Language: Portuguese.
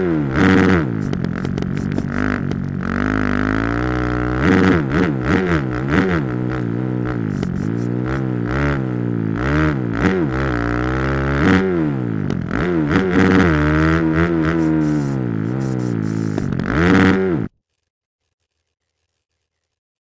Música